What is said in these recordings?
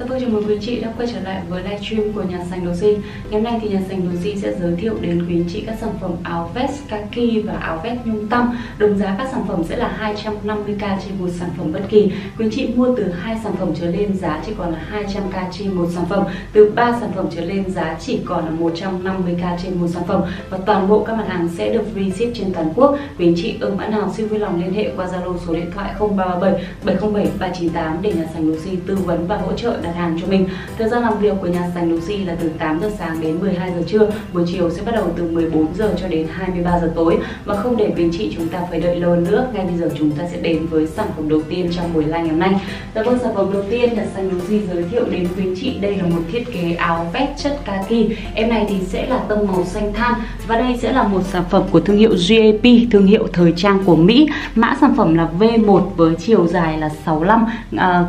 Rất vui chào mừng quý anh chị đã quay trở lại với livestream của nhà sành đồ di. Ngày hôm nay thì nhà sành đồ di sẽ giới thiệu đến quý anh chị các sản phẩm áo vest kaki và áo vest nhung tăm. Đồng giá các sản phẩm sẽ là 250k trên một sản phẩm bất kỳ. Quý anh chị mua từ hai sản phẩm trở lên, giá chỉ còn là 200k trên một sản phẩm. Từ 3 sản phẩm trở lên, giá chỉ còn là 150k trên một sản phẩm và toàn bộ các mặt hàng sẽ được free ship trên toàn quốc. Quý anh chị ưng mã nào xin vui lòng liên hệ qua Zalo số điện thoại 0337 707 398 để nhà sành đồ di tư vấn và hỗ trợ đặt hàng cho mình. Thời gian làm việc của nhà sành Lucy là từ 8 giờ sáng đến 12 giờ trưa, buổi chiều sẽ bắt đầu từ 14 giờ cho đến 23 giờ tối và không để quý chị chúng ta phải đợi lâu nữa. Ngay bây giờ chúng ta sẽ đến với sản phẩm đầu tiên trong buổi live ngày hôm nay. Dạ vâng, sản phẩm đầu tiên nhà sành Lucy giới thiệu đến quý chị đây là một thiết kế áo vest chất kaki. Em này thì sẽ là tông màu xanh than và đây sẽ là một sản phẩm của thương hiệu GAP, thương hiệu thời trang của Mỹ. Mã sản phẩm là V1 với chiều dài là 65 à,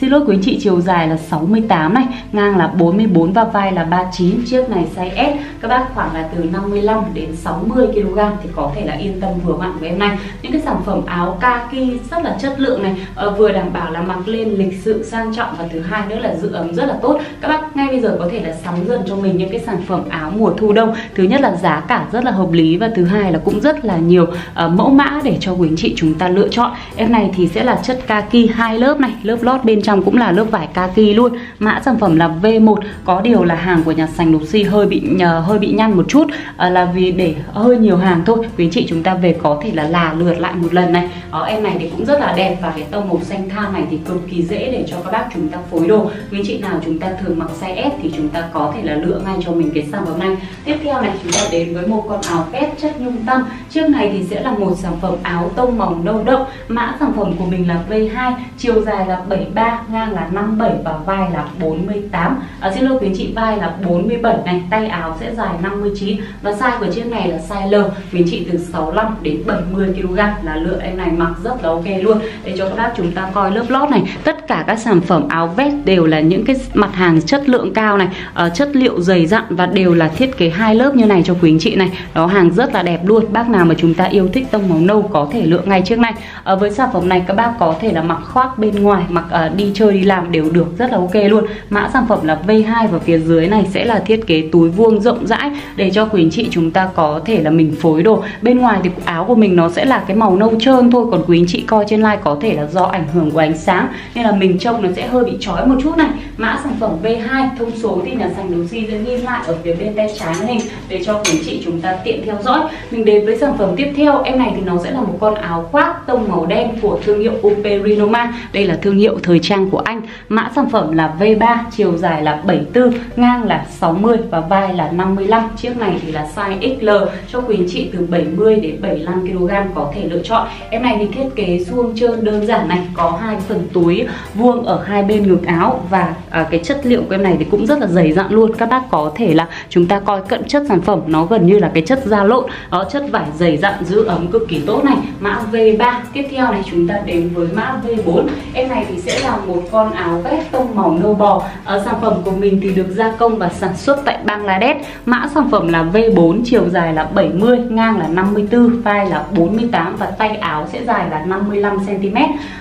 Xin lỗi quý chị, chiều dài là 68 này, ngang là 44 và vai là 39, chiếc này size S. Các bác khoảng là từ 55 đến 60 kg thì có thể là yên tâm vừa mặn với em này. Những cái sản phẩm áo kaki rất là chất lượng này, ờ, vừa đảm bảo là mặc lên lịch sự sang trọng và thứ hai nữa là giữ ấm rất là tốt. Các bác ngay bây giờ có thể là sắm dần cho mình những cái sản phẩm áo mùa thu đông. Thứ nhất là giá cả rất là hợp lý và thứ hai là cũng rất là nhiều uh, mẫu mã để cho quý anh chị chúng ta lựa chọn. Em này thì sẽ là chất kaki hai lớp này, lớp lót bên trong trong cũng là lớp vải kaki luôn. Mã sản phẩm là V1 có điều là hàng của nhà sành lục si hơi bị nhờ, hơi bị nhăn một chút à, là vì để hơi nhiều hàng thôi. Quý anh chị chúng ta về có thể là là lượt lại một lần này. Đó, em này thì cũng rất là đẹp và cái tông màu xanh than này thì cực kỳ dễ để cho các bác chúng ta phối đồ. Quý anh chị nào chúng ta thường mặc size S thì chúng ta có thể là lựa ngay cho mình cái sản phẩm này. Tiếp theo này chúng ta đến với một con áo vest chất nhung tăm. Chiếc này thì sẽ là một sản phẩm áo tông màu nâu đậm. Mã sản phẩm của mình là V2 chiều dài là 73 ngang là 57 và vai là 48 à, ờ, xin lỗi quý chị vai là 47 này tay áo sẽ dài 59 và size của chiếc này là size L quý anh chị từ 65 đến 70 kg là lựa em này mặc rất là ok luôn. Để cho các bác chúng ta coi lớp lót này tất cả các sản phẩm áo vest đều là những cái mặt hàng chất lượng cao này. Uh, chất liệu dày dặn và đều là thiết kế hai lớp như này cho quý anh chị này. Đó hàng rất là đẹp luôn. Bác nào mà chúng ta yêu thích tông màu nâu có thể lựa ngay chiếc này. Uh, với sản phẩm này các bác có thể là mặc khoác bên ngoài mặc uh, đi chơi đi làm đều được, rất là ok luôn. Mã sản phẩm là V2 và phía dưới này sẽ là thiết kế túi vuông rộng rãi để cho quý anh chị chúng ta có thể là mình phối đồ. Bên ngoài thì áo của mình nó sẽ là cái màu nâu trơn thôi, còn quý anh chị coi trên like có thể là do ảnh hưởng của ánh sáng, nên là mình trông nó sẽ hơi bị chói một chút này mã sản phẩm V2 thông số thì nhà sành đấu si sẽ ghi lại ở phía bên tay trái hình để cho quý chị chúng ta tiện theo dõi mình đến với sản phẩm tiếp theo em này thì nó sẽ là một con áo khoác tông màu đen của thương hiệu Uperinoma đây là thương hiệu thời trang của anh Mã sản phẩm là V3, chiều dài là 74, ngang là 60 và vai là 55. Chiếc này thì là size XL cho quý chị từ 70 đến 75 kg có thể lựa chọn. Em này thì thiết kế suông trơn đơn giản này, có hai phần túi vuông ở hai bên ngực áo và à, cái chất liệu của em này thì cũng rất là dày dặn luôn. Các bác có thể là chúng ta coi cận chất sản phẩm nó gần như là cái chất da lộn, đó chất vải dày dặn giữ ấm cực kỳ tốt này. Mã V3. Tiếp theo này chúng ta đến với mã V4. Em này thì sẽ là một con áo vest tông màu nâu bò ở sản phẩm của mình thì được gia công và sản xuất tại Bangladesh mã sản phẩm là V4 chiều dài là 70 ngang là 54 vai là 48 và tay áo sẽ dài là 55 cm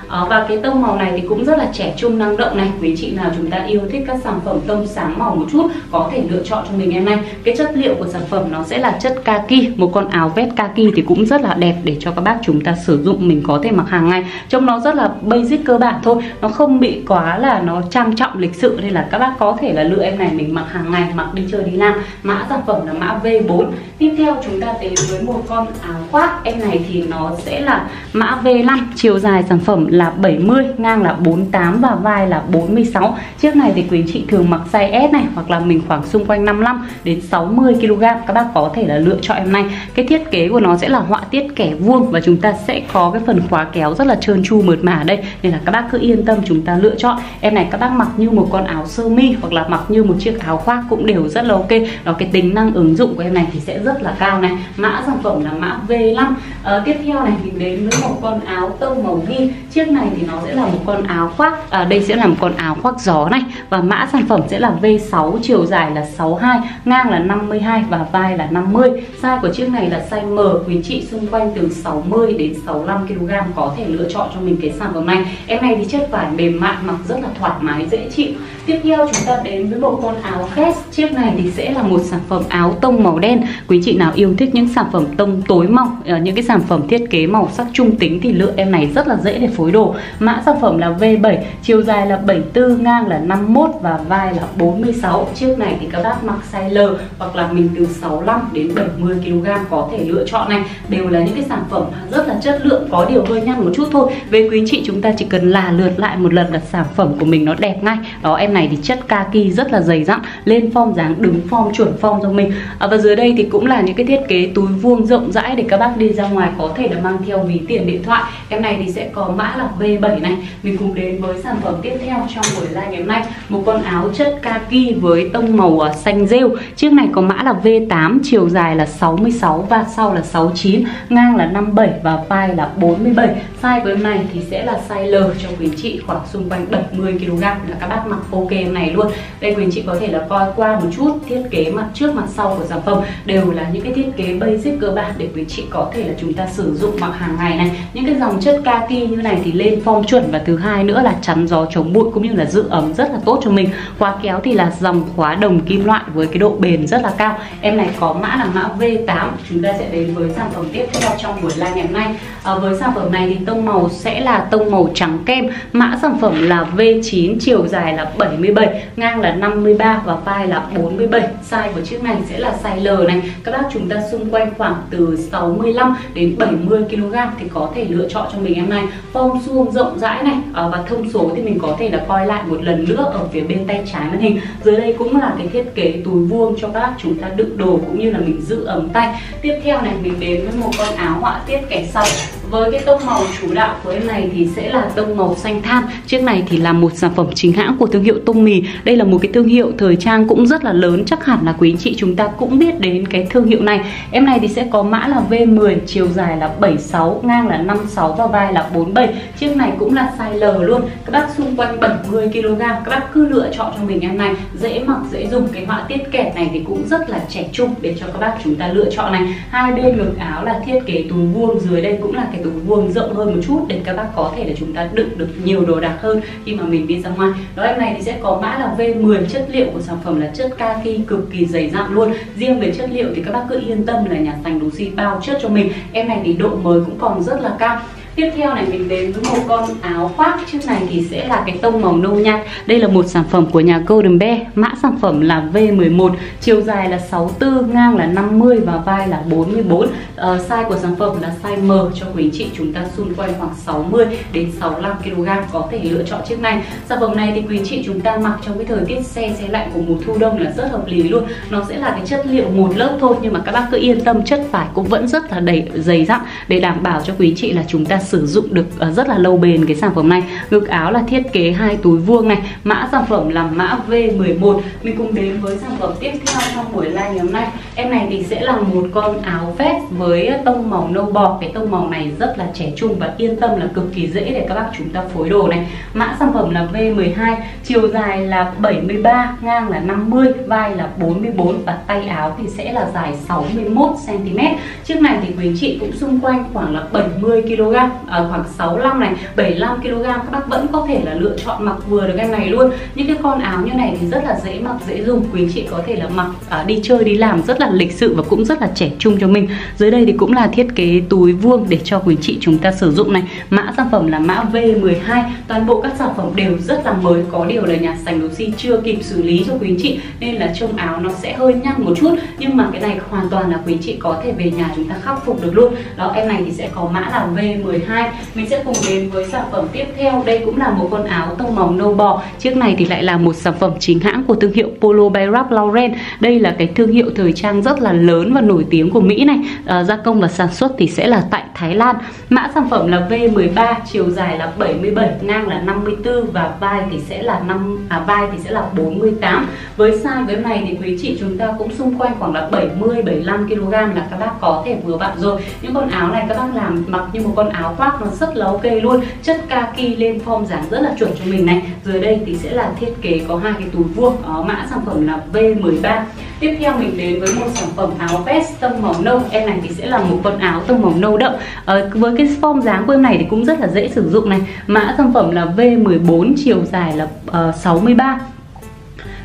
à, và cái tông màu này thì cũng rất là trẻ trung năng động này quý chị nào chúng ta yêu thích các sản phẩm tông sáng màu một chút, có thể lựa chọn cho mình em này cái chất liệu của sản phẩm nó sẽ là chất kaki, một con áo vest kaki thì cũng rất là đẹp để cho các bác chúng ta sử dụng, mình có thể mặc hàng ngày. Trông nó rất là basic cơ bản thôi, nó không bị quá là nó trang trọng lịch sự, nên là các bác có thể là lựa em này, mình mặc hàng ngày, mặc đi chơi đi làm. Mã sản phẩm là mã V4 tiếp theo chúng ta đến với một con áo khoác. Em này thì nó sẽ là mã V5 chiều dài sản phẩm là 70 ngang là 48 và vai là 46 chiếc này thì quý chị thường mặc size S này hoặc là mình khoảng xung quanh 55 đến 60 kg. Các bác có thể là lựa chọn em này. Cái thiết kế của nó sẽ là họa tiết kẻ vuông và chúng ta sẽ có cái phần khóa kéo rất là trơn tru mượt mà ở đây. Nên là các bác cứ yên tâm chúng ta lựa chọn. Em này các bác mặc như một con áo sơ mi hoặc là mặc như một chiếc áo khoác cũng đều rất là ok. Đó, cái tính năng ứng dụng của em này thì sẽ rất là cao này. Mã sản phẩm là mã V5 à, ờ, tiếp theo này mình đến với một con áo tông màu ghi. Chiếc này thì nó sẽ là một con áo khoác à, đây sẽ là một con áo khoác gió này. Và mã sản phẩm sẽ là V6 chiều dài là 62 ngang là 52 và vai là 50 size của chiếc này là size M quý chị xung quanh từ 60 đến 65 kg có thể lựa chọn cho mình cái sản phẩm này. Em này thì chất vải mềm mại mặc rất là thoải mái dễ chịu. Tiếp theo chúng ta đến với bộ con áo vest. Chiếc này thì sẽ là một sản phẩm áo tông màu đen quý quý chị nào yêu thích những sản phẩm tông tối mỏng, ờ, những cái sản phẩm thiết kế màu sắc trung tính thì lựa em này rất là dễ để phối đồ. Mã sản phẩm là V7 chiều dài là 74 ngang là 51 và vai là 46 chiếc này thì các bác mặc size L hoặc là mình từ 65 đến 70 kg có thể lựa chọn này. Đều là những cái sản phẩm rất là chất lượng có điều hơi nhăn một chút thôi. Về quý chị chúng ta chỉ cần là lượt lại một lần là sản phẩm của mình nó đẹp ngay. Đó em này thì chất kaki rất là dày dặn lên form dáng đứng form chuẩn form cho mình. À, và dưới đây thì cũng là những cái thiết kế túi vuông rộng rãi để các bác đi ra ngoài có thể là mang theo ví tiền điện thoại. Em này thì sẽ có mã là V7 này. Mình cùng đến với sản phẩm tiếp theo trong buổi live ngày hôm nay. Một con áo chất kaki với tông màu à, xanh rêu. Chiếc này có mã là V8 chiều dài là 66 và sau là 69 ngang là 57 và vai là 47 size của em này thì sẽ là size L cho quý chị, khoảng xung quanh 70 kg là các bác mặc ok em này luôn. Đây quý chị có thể là coi qua một chút thiết kế mặt trước, mặt sau của sản phẩm đều là những cái thiết kế basic cơ bản để quý chị có thể là chúng ta sử dụng mặc hàng ngày này. Những cái dòng chất kaki như này thì lên form chuẩn và thứ hai nữa là chắn gió chống bụi cũng như là giữ ấm rất là tốt cho mình. Khóa kéo thì là dòng khóa đồng kim loại với cái độ bền rất là cao. Em này có mã là mã V8 chúng ta sẽ đến với sản phẩm tiếp theo trong buổi live ngày hôm nay. À, với sản phẩm này thì tông màu sẽ là tông màu trắng kem. Mã sản phẩm là V9 chiều dài là 77 ngang là 53 và vai là 47 size của chiếc này sẽ là size L này các bác chúng ta xung quanh khoảng từ 65 đến 70 kg thì có thể lựa chọn cho mình em này. Form suông rộng rãi này à, và thông số thì mình có thể là coi lại một lần nữa ở phía bên tay trái màn hình. Dưới đây cũng là cái thiết kế túi vuông cho các bác chúng ta đựng đồ cũng như là mình giữ ấm tay. Tiếp theo này mình đến với một con áo họa tiết kẻ sau với cái tông màu chủ đạo của em này thì sẽ là tông màu xanh than. Chiếc này thì là một sản phẩm chính hãng của thương hiệu tông mì. Đây là một cái thương hiệu thời trang cũng rất là lớn, chắc hẳn là quý anh chị chúng ta cũng biết đến cái thương hiệu này. Em này thì sẽ có mã là V10 chiều dài là 76 ngang là 56 và vai là 47 chiếc này cũng là size L luôn. Các bác xung quanh 70 kg các bác cứ lựa chọn cho mình em này. Dễ mặc, dễ dùng, cái họa tiết kẹt này thì cũng rất là trẻ trung để cho các bác chúng ta lựa chọn này. Hai bên ngực áo là thiết kế túi vuông, dưới đây cũng là cái túi vuông rộng hơn một chút để các bác có thể là chúng ta đựng được nhiều đồ đạc hơn khi mà mình đi ra ngoài. Đó, em này thì sẽ có mã là V10 chất liệu của sản phẩm là chất kaki cực kỳ dày dặn luôn. Riêng về chất liệu thì các bác cứ yên tâm là nhà sành đồ xi bao chất cho mình. Em này thì độ mới cũng còn rất là cao. Tiếp theo này mình đến với một con áo khoác. Chiếc này thì sẽ là cái tông màu nâu nhạt Đây là một sản phẩm của nhà Golden Bear. Mã sản phẩm là V11 Chiều dài là 64, ngang là 50 và vai là 44 uh, ờ, Size của sản phẩm là size M cho quý chị chúng ta xung quanh khoảng 60 đến 65 kg có thể lựa chọn chiếc này. Sản phẩm này thì quý chị chúng ta mặc trong cái thời tiết xe xe lạnh của mùa thu đông là rất hợp lý luôn. Nó sẽ là cái chất liệu một lớp thôi nhưng mà các bác cứ yên tâm chất vải cũng vẫn rất là đầy dày dặn. Để đảm bảo cho quý chị là chúng ta sử dụng được ờ, rất là lâu bền cái sản phẩm này. Ngực áo là thiết kế hai túi vuông này, mã sản phẩm là mã V11 mình cùng đến với sản phẩm tiếp theo trong buổi live ngày hôm nay. Em này thì sẽ là một con áo vest với tông màu nâu bọt. Cái tông màu này rất là trẻ trung và yên tâm là cực kỳ dễ để các bác chúng ta phối đồ này. Mã sản phẩm là V12 chiều dài là 73 ngang là 50 vai là 44 và tay áo thì sẽ là dài 61 cm chiếc này thì quý chị cũng xung quanh khoảng là 70 kg à, khoảng 65 này 75 kg các bác vẫn có thể là lựa chọn mặc vừa được em này luôn. Những cái con áo như này thì rất là dễ mặc dễ dùng. Quý chị có thể là mặc à, đi chơi đi làm rất là lịch sự và cũng rất là trẻ trung cho mình. Dưới đây thì cũng là thiết kế túi vuông để cho quý chị chúng ta sử dụng này. Mã sản phẩm là mã V12 toàn bộ các sản phẩm đều rất là mới có điều là nhà sành đồ chưa kịp xử lý cho quý chị nên là trông áo nó sẽ hơi nhăn một chút. Nhưng mà cái này hoàn toàn là quý chị có thể về nhà chúng ta khắc phục được luôn. Đó em này thì sẽ có mã là V12 12 Mình sẽ cùng đến với sản phẩm tiếp theo. Đây cũng là một con áo tông màu nâu bò. Chiếc này thì lại là một sản phẩm chính hãng của thương hiệu Polo by Ralph Lauren. Đây là cái thương hiệu thời trang rất là lớn và nổi tiếng của Mỹ này. À, Gia công và sản xuất thì sẽ là tại Thái Lan. Mã sản phẩm là V13 Chiều dài là 77 Ngang là 54 Và vai thì sẽ là 5 à, vai thì sẽ là 48 Với size với này thì quý chị chúng ta cũng xung quanh khoảng là 70 75 kg là các bác có thể vừa vặn rồi. Những con áo này các bác làm mặc như một con áo khoác nó rất là ok luôn. Chất kaki lên form dáng rất là chuẩn cho mình này. Dưới đây thì sẽ là thiết kế có hai cái túi vuông có mã sản phẩm là V13 Tiếp theo mình đến với một sản phẩm áo vest tông màu nâu. Em này thì sẽ là một con áo tông màu nâu đậm. À, Với cái form dáng của em này thì cũng rất là dễ sử dụng này. Mã sản phẩm là V14 chiều dài là ờ, uh, 63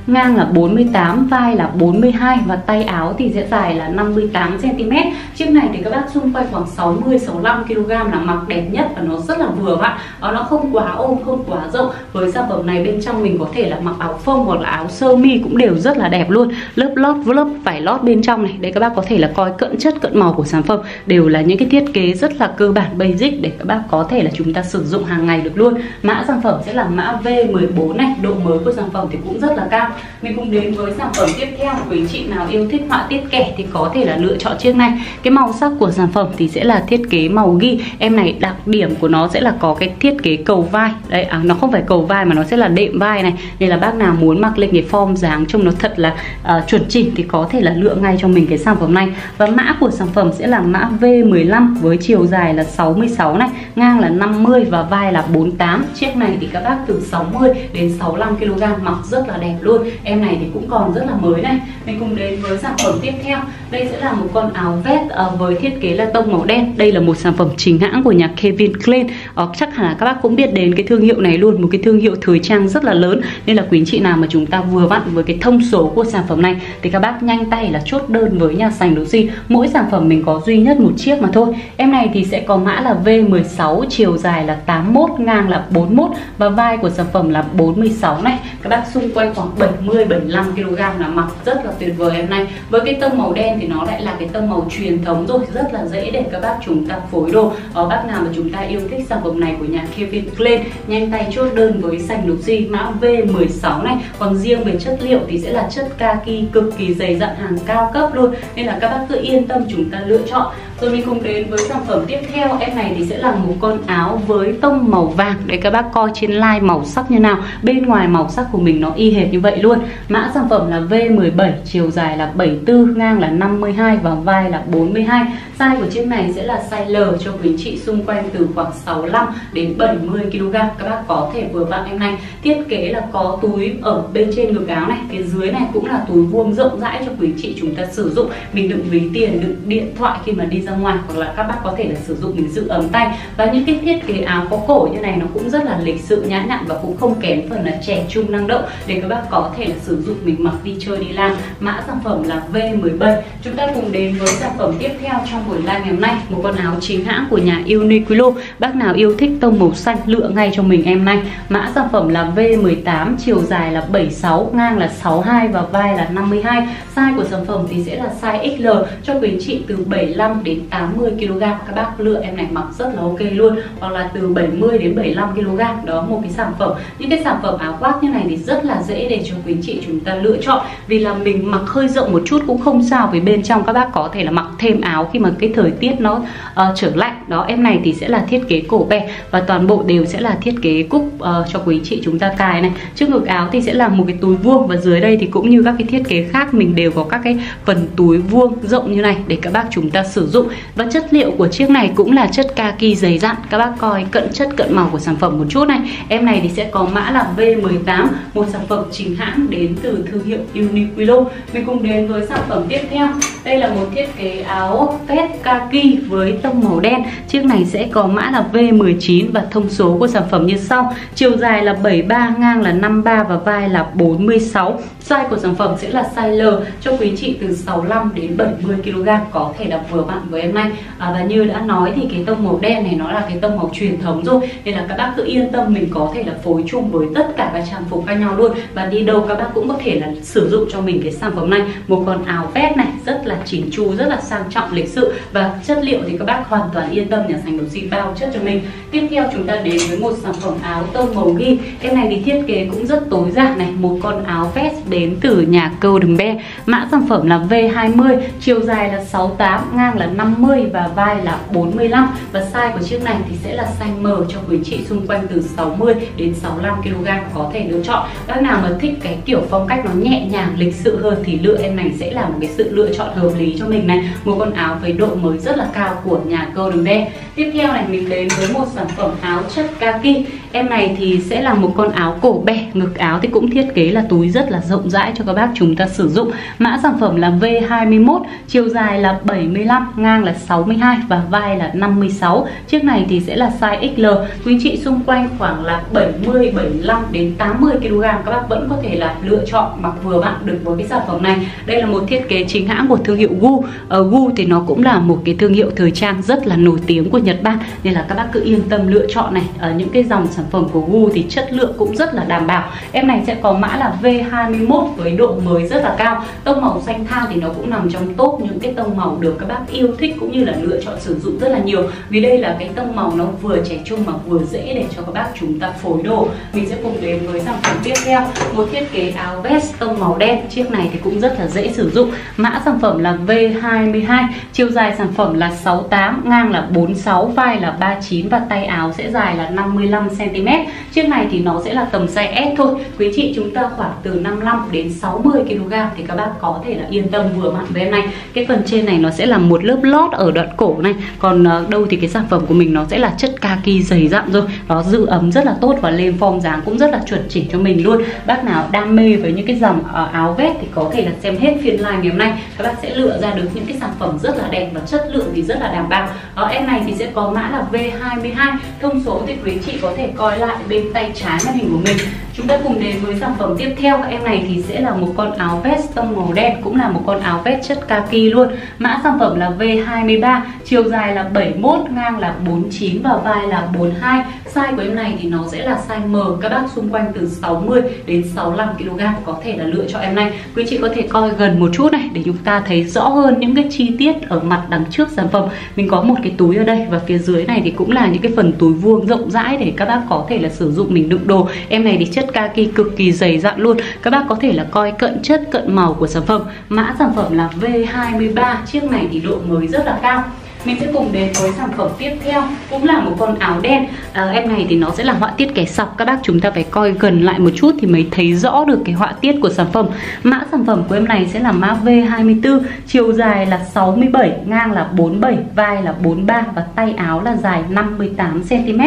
ngang là 48, vai là 42 và tay áo thì sẽ dài là 58 cm. Chiếc này thì các bác xung quanh khoảng 60 65 kg là mặc đẹp nhất và nó rất là vừa vặn. Nó không quá ôm, không quá rộng. Với sản phẩm này bên trong mình có thể là mặc áo phông hoặc là áo sơ mi cũng đều rất là đẹp luôn. Lớp lót với lớp vải lót bên trong này, đây các bác có thể là coi cận chất cận màu của sản phẩm đều là những cái thiết kế rất là cơ bản basic để các bác có thể là chúng ta sử dụng hàng ngày được luôn. Mã sản phẩm sẽ là mã V14 này, độ mới của sản phẩm thì cũng rất là cao mình cùng đến với sản phẩm tiếp theo. Quý chị nào yêu thích họa tiết kẻ thì có thể là lựa chọn chiếc này. Cái màu sắc của sản phẩm thì sẽ là thiết kế màu ghi. Em này đặc điểm của nó sẽ là có cái thiết kế cầu vai. Đây à, nó không phải cầu vai mà nó sẽ là đệm vai này. Nên là bác nào muốn mặc lên cái form dáng trông nó thật là uh, chuẩn chỉnh thì có thể là lựa ngay cho mình cái sản phẩm này. Và mã của sản phẩm sẽ là mã V15 với chiều dài là 66 này ngang là 50 và vai là 48 chiếc này thì các bác từ 60 đến 65 kg mặc rất là đẹp luôn em này thì cũng còn rất là mới này. Mình cùng đến với sản phẩm tiếp theo. Đây sẽ là một con áo vest ờ, với thiết kế là tông màu đen. Đây là một sản phẩm chính hãng của nhà Kevin Klein. Ờ, chắc hẳn là các bác cũng biết đến cái thương hiệu này luôn một cái thương hiệu thời trang rất là lớn. Nên là quý anh chị nào mà chúng ta vừa vặn với cái thông số của sản phẩm này thì các bác nhanh tay là chốt đơn với nhà sành đồ gì mỗi sản phẩm mình có duy nhất một chiếc mà thôi. Em này thì sẽ có mã là V16 chiều dài là 81 ngang là 41 và vai của sản phẩm là 46 này. Các bác xung quanh khoảng 70 75 kg là mặc rất là tuyệt vời em này với cái tông màu đen thì nó lại là cái tông màu truyền thống rồi rất là dễ để các bác chúng ta phối đồ. Ở bác nào mà chúng ta yêu thích sản phẩm này của nhà Kevin Klein nhanh tay chốt đơn với sành lục duy mã V16 này. Còn riêng về chất liệu thì sẽ là chất kaki cực kỳ dày dặn hàng cao cấp luôn. Nên là các bác cứ yên tâm chúng ta lựa chọn rồi mình cùng đến với sản phẩm tiếp theo. Em này thì sẽ là một con áo với tông màu vàng. Để các bác coi trên like màu sắc như nào. Bên ngoài màu sắc của mình nó y hệt như vậy luôn. Mã sản phẩm là V17 Chiều dài là 74 Ngang là 52 Và vai là 42 Size của chiếc này sẽ là size L cho quý chị xung quanh từ khoảng 65 đến 70 kg Các bác có thể vừa vặn em này. Thiết kế là có túi ở bên trên ngực áo này Phía dưới này cũng là túi vuông rộng rãi cho quý chị chúng ta sử dụng. Mình đựng ví tiền, đựng điện thoại khi mà đi ra ngoài hoặc là các bác có thể là sử dụng mình giữ ấm tay. Và những cái thiết kế áo có cổ như này nó cũng rất là lịch sự, nhã nhặn và cũng không kém phần là trẻ trung năng động để các bác có thể là sử dụng mình mặc đi chơi, đi làm. Mã sản phẩm là V17 chúng ta cùng đến với sản phẩm tiếp theo trong buổi live ngày hôm nay, một con áo chính hãng của nhà Uniqlo. Bác nào yêu thích tông màu xanh, lựa ngay cho mình em này mã sản phẩm là V18 chiều dài là 76 ngang là 62 và vai là 52 size của sản phẩm thì sẽ là size XL cho quý chị từ 75 đến 80 kg. Các bác lựa em này mặc rất là ok luôn. Hoặc là từ 70 đến 75 kg. Đó một cái sản phẩm. Những cái sản phẩm áo khoác như này thì rất là dễ để cho quý chị chúng ta lựa chọn. Vì là mình mặc hơi rộng một chút cũng không sao. Vì bên trong các bác có thể là mặc thêm áo khi mà cái thời tiết nó uh, trở lạnh. Đó em này thì sẽ là thiết kế cổ bè và toàn bộ đều sẽ là thiết kế cúc uh, cho quý chị chúng ta cài này. Trước ngực áo thì sẽ là một cái túi vuông. Và dưới đây thì cũng như các cái thiết kế khác mình đều có các cái phần túi vuông rộng như này để các bác chúng ta sử dụng và chất liệu của chiếc này cũng là chất kaki dày dặn. Các bác coi cận chất, cận màu của sản phẩm một chút này. Em này thì sẽ có mã là V18 một sản phẩm chính hãng đến từ thương hiệu Uniqlo. Mình cùng đến với sản phẩm tiếp theo. Đây là một thiết kế áo vest kaki với tông màu đen. Chiếc này sẽ có mã là V19 và thông số của sản phẩm như sau. Chiều dài là 73 ngang là 53 và vai là 46 size của sản phẩm sẽ là size L cho quý chị từ 65 đến 70 kg có thể là vừa bạn với em này à, và như đã nói thì cái tông màu đen này nó là cái tông màu truyền thống rồi. Nên là các bác cứ yên tâm mình có thể là phối chung với tất cả các trang phục khác nhau luôn. Và đi đâu các bác cũng có thể là sử dụng cho mình cái sản phẩm này. Một con áo vest này rất là chỉnh chu rất là sang trọng lịch sự. Và chất liệu thì các bác hoàn toàn yên tâm nhà sành đồ si bao chất cho mình. Tiếp theo chúng ta đến với một sản phẩm áo tông màu ghi. Em này thì thiết kế cũng rất tối giản này. Một con áo vest đến từ nhà Golden Bear. Mã sản phẩm là V20 chiều dài là 68 ngang là 50 và vai là 45 và size của chiếc này thì sẽ là size M cho quý chị xung quanh từ 60 đến 65 kg, có thể lựa chọn. Các nào mà thích cái kiểu phong cách nó nhẹ nhàng, lịch sự hơn thì lựa em này sẽ là một cái sự lựa chọn hợp lý cho mình này. Một con áo với độ mới rất là cao của nhà Golden Bear. Tiếp theo này, mình đến với một sản phẩm áo chất kaki. Em này thì sẽ là một con áo cổ bè ngực áo thì cũng thiết kế là túi rất là rộng rãi cho các bác chúng ta sử dụng. Mã sản phẩm là V21 chiều dài là 75 ngang là 62 và vai là 56 chiếc này thì sẽ là size XL quý chị xung quanh khoảng là 70 75 đến 80 kg các bác vẫn có thể là lựa chọn mặc vừa bạn được với cái sản phẩm này. Đây là một thiết kế chính hãng của thương hiệu Gu. Ở Gu thì nó cũng là một cái thương hiệu thời trang rất là nổi tiếng của Nhật Bản. Nên là các bác cứ yên tâm lựa chọn này. Ở những cái dòng sản phẩm của Gu thì chất lượng cũng rất là đảm bảo. Em này sẽ có mã là V21 với độ mới rất là cao. Tông màu xanh thang thì nó cũng nằm trong top những cái tông màu được các bác yêu thích cũng như là lựa chọn sử dụng rất là nhiều. Vì đây là cái tông màu nó vừa trẻ trung mà vừa dễ để cho các bác chúng ta phối đồ. Mình sẽ cùng đến với sản phẩm tiếp theo. Một thiết kế áo vest tông màu đen. Chiếc này thì cũng rất là dễ sử dụng. Mã sản phẩm là V22 chiều dài sản phẩm là 68 ngang là 46 vai là 39 và tay áo sẽ dài là 55 cm chiếc này thì nó sẽ là tầm size S thôi. Quý chị chúng ta khoảng từ 55 đến 60 kg thì các bác có thể là yên tâm vừa mặn với em này cái phần trên này nó sẽ là một lớp lót ở đoạn cổ này. Còn ờ, đâu thì cái sản phẩm của mình nó sẽ là chất kaki dày dặn rồi. Nó giữ ấm rất là tốt và lên form dáng cũng rất là chuẩn chỉnh cho mình luôn. Bác nào đam mê với những cái dòng ờ, áo vest thì có thể là xem hết phiên live ngày hôm nay. Các bác sẽ lựa ra được những cái sản phẩm rất là đẹp và chất lượng thì rất là đảm bảo. Ở em này thì sẽ có mã là V22 thông số thì quý chị có thể coi lại bên tay trái màn hình của mình. Chúng ta cùng đến với sản phẩm tiếp theo. Em này thì sẽ là một con áo vest tông màu đen, cũng là một con áo vest chất kaki luôn. Mã sản phẩm là V23 chiều dài là 71 ngang là 49 và vai là 42 size của em này thì nó sẽ là size M. Các bác xung quanh từ 60 đến 65 kg có thể là lựa cho em này. Quý chị có thể coi gần một chút này để chúng ta thấy rõ hơn những cái chi tiết ở mặt đằng trước sản phẩm. Mình có một cái túi ở đây và phía dưới này thì cũng là những cái phần túi vuông rộng rãi để các bác có thể là sử dụng mình đựng đồ. Em này thì chất kaki cực kỳ dày dặn luôn. Các bác có thể là coi cận chất, cận màu của sản phẩm. Mã sản phẩm là V23 chiếc này thì độ mới rất là cao mình sẽ cùng đến với sản phẩm tiếp theo cũng là một con áo đen. À, em này thì nó sẽ là họa tiết kẻ sọc. Các bác chúng ta phải coi gần lại một chút thì mới thấy rõ được cái họa tiết của sản phẩm. Mã sản phẩm của em này sẽ là mã V24 chiều dài là 67 ngang là 47 vai là 43 và tay áo là dài 58 cm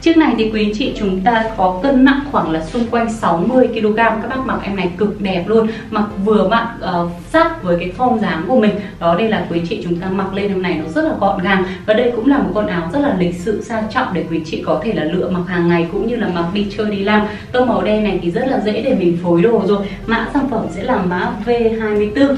chiếc này thì quý anh chị chúng ta có cân nặng khoảng là xung quanh 60 kg các bác mặc em này cực đẹp luôn. Mặc vừa vặn uh, ờ, sát với cái form dáng của mình. Đó đây là quý anh chị chúng ta mặc lên em này nó rất là gọn gàng. Và đây cũng là một con áo rất là lịch sự, sang trọng để quý chị có thể là lựa mặc hàng ngày cũng như là mặc đi chơi, đi làm. Tông màu đen này thì rất là dễ để mình phối đồ rồi. Mã sản phẩm sẽ là mã V24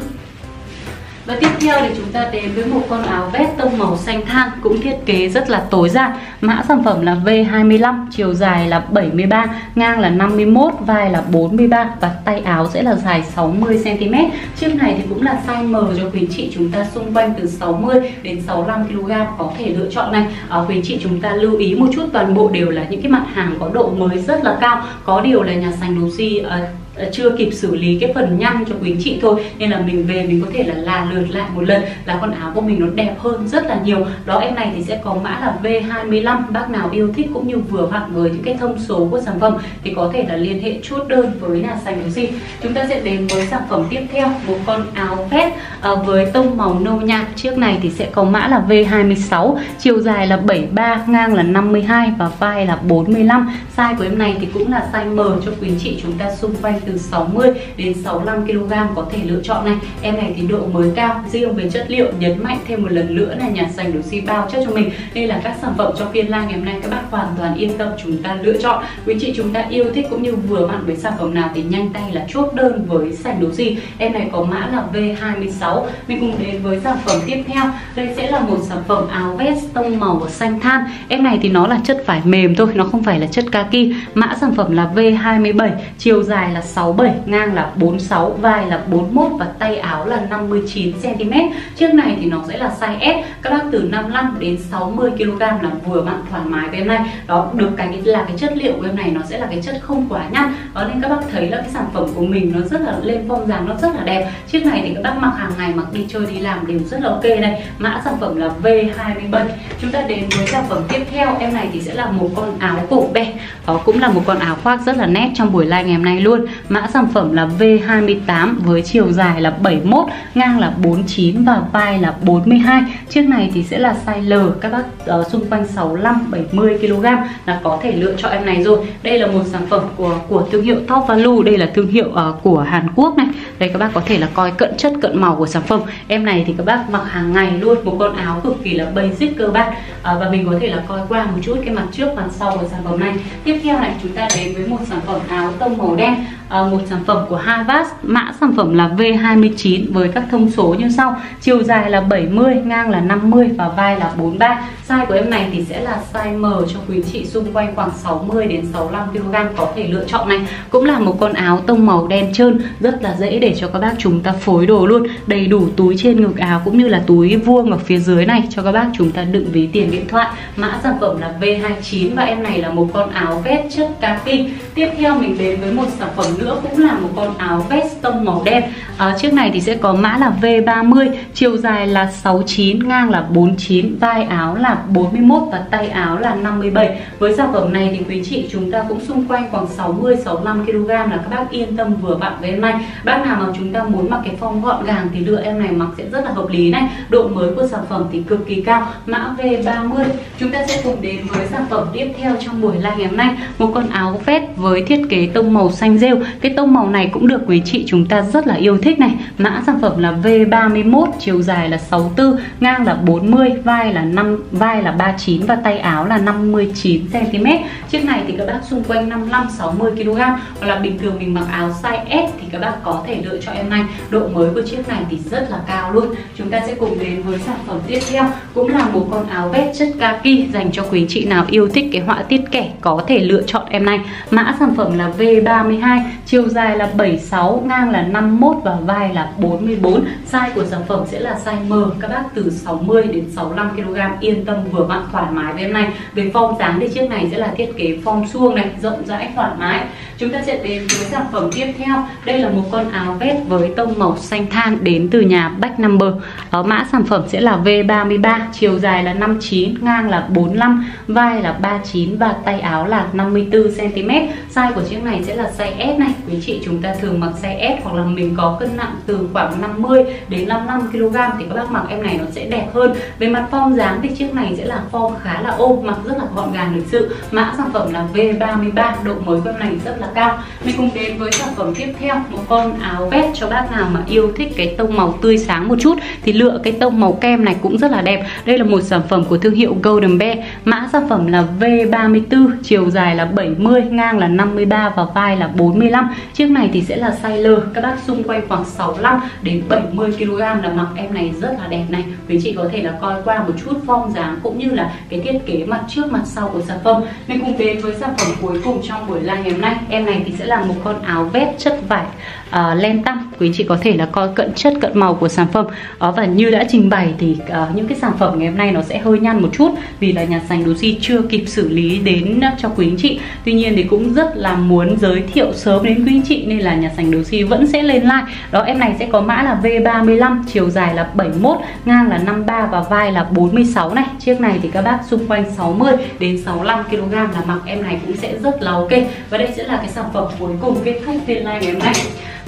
và tiếp theo thì chúng ta đến với một con áo vest tông màu xanh than cũng thiết kế rất là tối giản. Mã sản phẩm là V25, chiều dài là 73, ngang là 51, vai là 43 và tay áo sẽ là dài 60 cm. Chiếc này thì cũng là size M cho quý chị chúng ta xung quanh từ 60 đến 65 kg có thể lựa chọn này. Ở quý chị chúng ta lưu ý một chút toàn bộ đều là những cái mặt hàng có độ mới rất là cao. Có điều là nhà sành đồ si uh, à, Ờ, chưa kịp xử lý cái phần nhăn cho quý chị thôi. Nên là mình về mình có thể là là lượt lại một lần. Là con áo của mình nó đẹp hơn rất là nhiều. Đó, em này thì sẽ có mã là V25 bác nào yêu thích cũng như vừa hoặc với những cái thông số của sản phẩm thì có thể là liên hệ chốt đơn với nhà sành gì chúng ta sẽ đến với sản phẩm tiếp theo, một con áo vest ờ, với tông màu nâu nhạt. Chiếc này thì sẽ có mã là V26 chiều dài là 73 ngang là 52 và vai là 45 size của em này thì cũng là size M cho quý chị chúng ta xung quanh từ 60 đến 65 kg có thể lựa chọn này. Em này thì độ mới cao riêng về chất liệu, nhấn mạnh thêm một lần nữa là nhà sành đồ suy bao chất cho mình. Đây là các sản phẩm cho phiên live ngày hôm nay các bác hoàn toàn yên tâm chúng ta lựa chọn. Quý chị chúng ta yêu thích cũng như vừa mặn với sản phẩm nào thì nhanh tay là chốt đơn với sành đồ si. Em này có mã là V26 mình cùng đến với sản phẩm tiếp theo. Đây sẽ là một sản phẩm áo vest tông màu xanh than. Em này thì nó là chất vải mềm thôi, nó không phải là chất kaki. Mã sản phẩm là V27 chiều dài là 67, ngang là 46, vai là 41 và tay áo là 59 cm. Chiếc này thì nó sẽ là size S. Các bác từ 55 đến 60 kg là vừa mặn thoải mái với em này. Đó được cái là cái chất liệu của em này nó sẽ là cái chất không quá nhăn. Đó nên các bác thấy là cái sản phẩm của mình nó rất là lên phong dáng nó rất là đẹp. Chiếc này thì các bác mặc hàng ngày mặc đi chơi đi làm đều rất là ok này. Mã sản phẩm là V27. Chúng ta đến với sản phẩm tiếp theo. Em này thì sẽ là một con áo cổ be. Đó cũng là một con áo khoác rất là nét trong buổi live ngày hôm nay luôn. Mã sản phẩm là V28 với chiều dài là 71, ngang là 49 và vai là 42. Chiếc này thì sẽ là size L. Các bác uh, xung quanh 65 70 kg là có thể lựa chọn em này rồi. Đây là một sản phẩm của của thương hiệu Top Value. Đây là thương hiệu uh, của Hàn Quốc này. Đây các bác có thể là coi cận chất cận màu của sản phẩm. Em này thì các bác mặc hàng ngày luôn, một con áo cực kỳ là basic cơ bản à, ờ, và mình có thể là coi qua một chút cái mặt trước mặt sau của sản phẩm này. Tiếp theo này chúng ta đến với một sản phẩm áo tông màu đen Ờ, một sản phẩm của Havas, mã sản phẩm là V29 với các thông số như sau. Chiều dài là 70 ngang là 50 và vai là 43 size của em này thì sẽ là size M cho quý chị xung quanh khoảng 60 đến 65 kg có thể lựa chọn này. Cũng là một con áo tông màu đen trơn rất là dễ để cho các bác chúng ta phối đồ luôn. Đầy đủ túi trên ngực áo cũng như là túi vuông ở phía dưới này cho các bác chúng ta đựng ví tiền điện thoại. Mã sản phẩm là V29 và em này là một con áo vest chất kaki tiếp theo mình đến với một sản phẩm nữa cũng là một con áo vest tông màu đen. À, chiếc này thì sẽ có mã là V30 chiều dài là 69 ngang là 49 vai áo là 41 và tay áo là 57 với sản phẩm này thì quý chị chúng ta cũng xung quanh khoảng 60 65 kg là các bác yên tâm vừa vặn với em này. Bác nào mà chúng ta muốn mặc cái form gọn gàng thì lựa em này mặc sẽ rất là hợp lý này. Độ mới của sản phẩm thì cực kỳ cao, mã V30 chúng ta sẽ cùng đến với sản phẩm tiếp theo trong buổi live ngày hôm nay. Một con áo vest với thiết kế tông màu xanh rêu. Cái tông màu này cũng được quý chị chúng ta rất là yêu thích này. Mã sản phẩm là V31 chiều dài là 64 ngang là 40 vai là 5 vai là 39 và tay áo là 59 cm chiếc này thì các bác xung quanh 55 60 kg hoặc là bình thường mình mặc áo size S thì các bác có thể lựa cho em này độ mới của chiếc này thì rất là cao luôn. Chúng ta sẽ cùng đến với sản phẩm tiếp theo. Cũng là một con áo vest chất kaki dành cho quý chị nào yêu thích cái họa tiết kẻ có thể lựa chọn em này mã sản phẩm là V32 chiều dài là 76 ngang là 51 và vai là 44 size của sản phẩm sẽ là size M. Các bác từ 60 đến 65 kg yên tâm vừa vặn thoải mái với em này. Về form dáng thì chiếc này sẽ là thiết kế form suông này, rộng rãi thoải mái chúng ta sẽ đến với sản phẩm tiếp theo. Đây là một con áo vest với tông màu xanh than đến từ nhà Back Number. Ở mã sản phẩm sẽ là V33 chiều dài là 59 ngang là 45 vai là 39 và tay áo là 54 cm size của chiếc này sẽ là size S này. Quý chị chúng ta thường mặc size S hoặc là mình có cân nặng từ khoảng 50 đến 55 kg thì các bác mặc em này nó sẽ đẹp hơn. Về mặt form dáng thì chiếc này sẽ là form khá là ôm, mặc rất là gọn gàng lịch sự. Mã sản phẩm là V33 độ mới của em này rất là cao. Mình cùng đến với sản phẩm tiếp theo, một con áo vest cho bác nào mà yêu thích cái tông màu tươi sáng một chút thì lựa cái tông màu kem này cũng rất là đẹp. Đây là một sản phẩm của thương hiệu Golden Bear. Mã sản phẩm là V34, chiều dài là 70 ngang là 53 và vai là 45 chiếc này thì sẽ là size L, các bác xung quanh khoảng 65 đến 70 kg là mặc em này rất là đẹp này. Quý chị có thể là coi qua một chút form dáng cũng như là cái thiết kế mặt trước mặt sau của sản phẩm. Mình cùng đến với sản phẩm cuối cùng trong buổi live ngày hôm nay, em này thì sẽ là một con áo vest chất vải uh, len tăm quý chị có thể là coi cận chất cận màu của sản phẩm. Uh, và như đã trình bày thì uh, những cái sản phẩm ngày hôm nay nó sẽ hơi nhăn một chút vì là nhà sành Doji chưa kịp xử lý đến cho quý anh chị. Tuy nhiên thì cũng rất là muốn giới thiệu sớm đến quý anh chị nên là nhà sành Doji vẫn sẽ lên like. Đó em này sẽ có mã là V35 chiều dài là 71 ngang là 53 và vai là 46 này. Chiếc này thì các bác xung quanh 60 đến 65 kg là mặc em này cũng sẽ rất là ok. Và đây sẽ là cái sản phẩm cuối cùng kết thúc phiên live ngày hôm nay.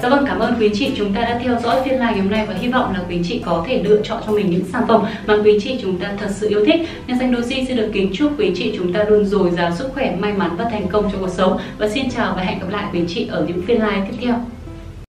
Dạ vâng, cảm ơn quý chị chúng ta đã theo dõi phiên live ngày hôm nay và hy vọng là quý chị có thể lựa chọn cho mình những sản phẩm mà quý chị chúng ta thật sự yêu thích. Nhân danh Doji xin được kính chúc quý chị chúng ta luôn dồi dào sức khỏe, may mắn và thành công trong cuộc sống. Và xin chào và hẹn gặp lại quý chị ở những phiên live tiếp theo.